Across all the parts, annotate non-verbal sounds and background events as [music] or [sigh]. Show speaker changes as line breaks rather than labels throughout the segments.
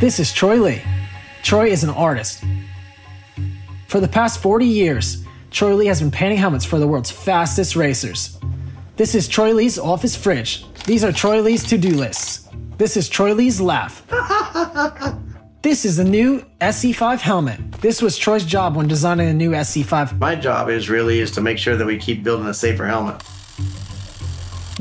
This is Troy Lee. Troy is an artist. For the past 40 years, Troy Lee has been painting helmets for the world's fastest racers. This is Troy Lee's office fridge. These are Troy Lee's to do lists. This is Troy Lee's laugh. [laughs] this is the new SE5 helmet. This was Troy's job when designing the new SE5.
My job is really is to make sure that we keep building a safer helmet.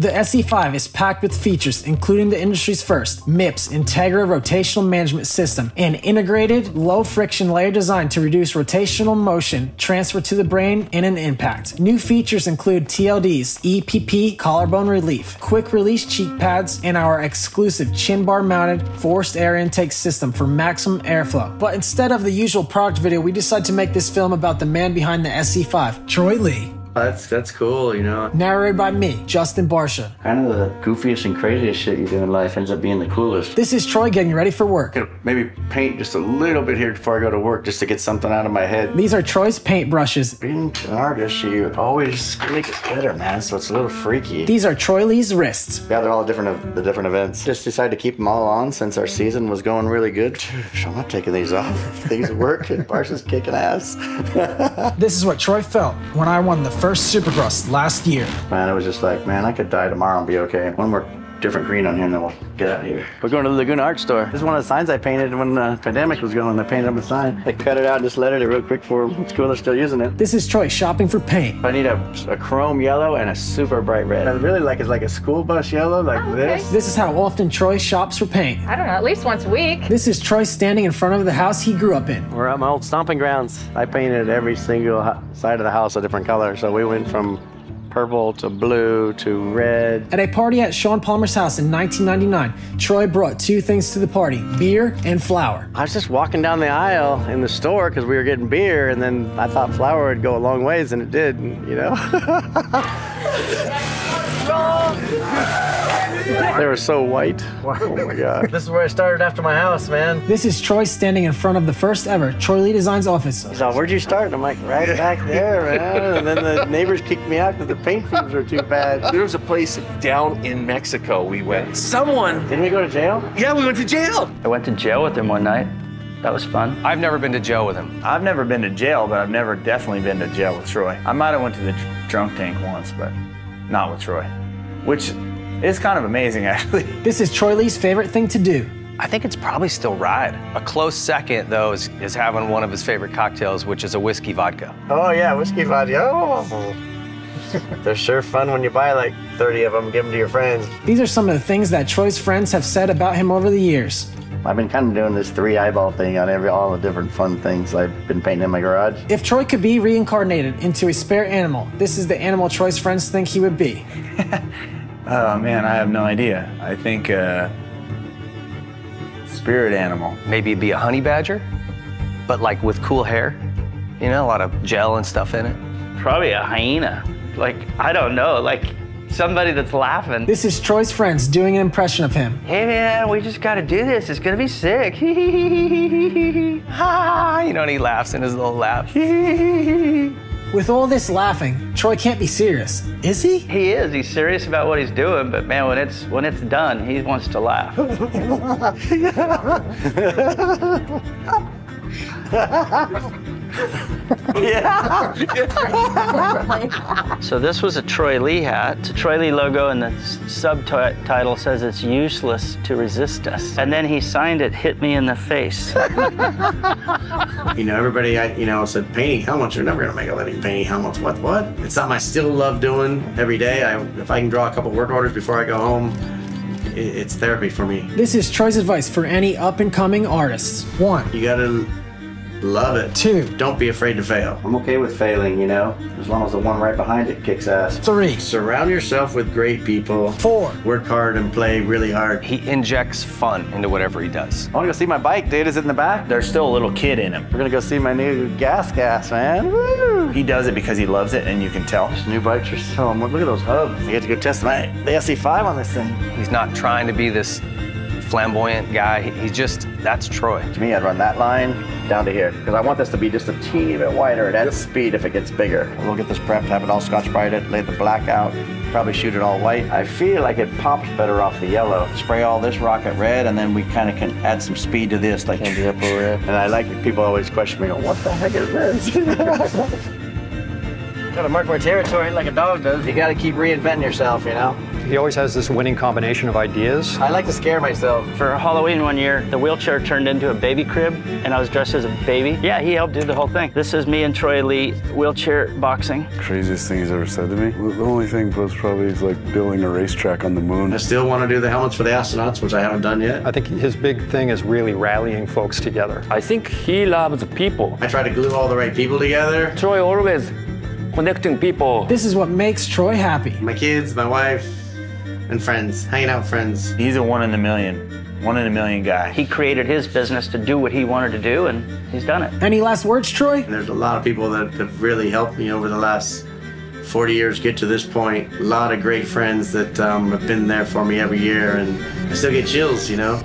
The SE5 is packed with features, including the industry's first MIPS Integra Rotational Management System, an integrated, low friction layer designed to reduce rotational motion transfer to the brain in an impact. New features include TLD's EPP collarbone relief, quick release cheek pads, and our exclusive chin bar mounted forced air intake system for maximum airflow. But instead of the usual product video, we decided to make this film about the man behind the SE5, Troy Lee.
That's that's cool, you know.
Narrated by me, Justin Barcia.
Kind of the goofiest and craziest shit you do in life ends up being the coolest.
This is Troy getting ready for work.
Maybe paint just a little bit here before I go to work just to get something out of my head.
These are Troy's paint brushes.
Being an artist, you always make it better, man. So it's a little freaky.
These are Troy Lee's wrists.
Yeah, they're all different. Of the different events. Just decided to keep them all on since our season was going really good. I'm not taking these off. Things work. [laughs] Barcia's kicking ass. [laughs]
this is what Troy felt when I won the first Supercross last year.
Man, it was just like, man, I could die tomorrow and be okay. One more different green on here and then we'll get out of here. We're going to the Laguna Art Store. This is one of the signs I painted when the pandemic was going. I painted up a sign. I cut it out and just lettered it real quick for them. It's cool they're still using it.
This is Troy shopping for paint.
I need a, a chrome yellow and a super bright red. I really like it's like a school bus yellow, like
Oh, okay.
this.
This is how often Troy shops for paint.
I don't know, at least once a week.
This is Troy standing in front of the house he grew up in.
We're at my old stomping grounds. I painted every single side of the house a different color. So we went from purple to blue to red.
At a party at Shaun Palmer's house in 1999, Troy brought two things to the party beer and flour.
I was just walking down the aisle in the store because we were getting beer, and then I thought flour would go a long ways, and it did, you know? [laughs] they were so white. Oh my god. This is where I started after my house, man.
This is Troy standing in front of the first ever Troy Lee Designs office.
He's all, where'd you start? And I'm like, right back there, [laughs] man. And then the neighbors kicked me out because the paint fumes were too bad.
There was a place down in Mexico we went. Someone,
Didn't we go to jail?
yeah, we went to jail.
I went to jail with him one night. That was fun.
I've never been to jail with him.
I've never been to jail, but I've never definitely been to jail with Troy. I might have went to the dr- drunk tank once, but not with Troy, which is kind of amazing [laughs] actually.
This is Troy Lee's favorite thing to do.
I think it's probably still ride. A close second, though, is, is having one of his favorite cocktails, which is a whiskey vodka.
Oh yeah, whiskey vodka. Oh. [laughs] They're sure fun when you buy like 30 of them, give them to your friends.
These are some of the things that Troy's friends have said about him over the years.
I've been kind of doing this three eyeball thing on every all the different fun things I've been painting in my garage.
If Troy could be reincarnated into a spare animal, this is the animal Troy's friends think he would be. [laughs]
Oh man, I have no idea. I think uh, spirit animal.
Maybe be a honey badger, but like with cool hair. You know, a lot of gel and stuff in it.
Probably a hyena. Like, I don't know, like somebody that's laughing.
This is Troy's friends doing an impression of him.
Hey man, we just gotta do this. It's gonna be sick. [laughs]
Ah, you know, and he laughs in his little laugh. [laughs]
With all this laughing, Troy can't be serious, is he?
he is. He's serious about what he's doing, but man, when it's when it's done, he wants to laugh. [laughs] So this was a Troy Lee hat. It's a Troy Lee logo, and the subtitle says it's useless to resist us. And then he signed it, "Hit me in the face." [laughs]
You know, everybody, I, you know, said painting helmets. You're never gonna make a living painting helmets. What? What? It's something I still love doing every day. I, if I can draw a couple work orders before I go home, it's therapy for me.
This is Troy's advice for any up and coming artists. One,
You gotta love it.
two,
Don't be afraid to fail.
I'm okay with failing, you know, as long as the one right behind it kicks ass.
three,
Surround yourself with great people.
four.
Work hard and play really hard.
He injects fun into whatever he does.
I wanna go see my bike, dude. Is it in the back?
There's still a little kid in him.
We're gonna go see my new GasGas, man. Woo!
He does it because he loves it, and you can tell.
These new bikes are so. Look at those hubs. I get to go test my the SE5 on this thing.
He's not trying to be this flamboyant guy. He- He's just, that's Troy.
To me, I'd run that line down to here because I want this to be just a teeny bit wider. It adds speed if it gets bigger. We'll get this prepped, have it all scotch brighted, lay the black out, probably shoot it all white. I feel like it pops better off the yellow. Spray all this rocket red, and then we kind of can add some speed to this, like
Candy apple red.
And I like it. People always question me, "What the heck is this?" [laughs] [laughs] Gotta mark my territory like a dog does. You gotta keep reinventing yourself, you know.
He always has this winning combination of ideas.
I like to scare myself.
For Halloween one year, the wheelchair turned into a baby crib, and I was dressed as a baby. Yeah, he helped do the whole thing. This is me and Troy Lee wheelchair boxing.
Craziest thing he's ever said to me. The only thing was probably is like building a racetrack on the moon.
I still want to do the helmets for the astronauts, which I haven't done yet.
I think his big thing is really rallying folks together.
I think he loves people.
I try to glue all the right people together.
Troy always connecting people.
This is what makes Troy happy.
My kids, my wife, and friends. Hanging out with friends.
He's a one in a million, one in a million guy.
He created his business to do what he wanted to do, and he's done it.
Any last words, Troy?
There's a lot of people that have really helped me over the last 40 years get to this point. A lot of great friends that um, have been there for me every year, and I still get chills, you know.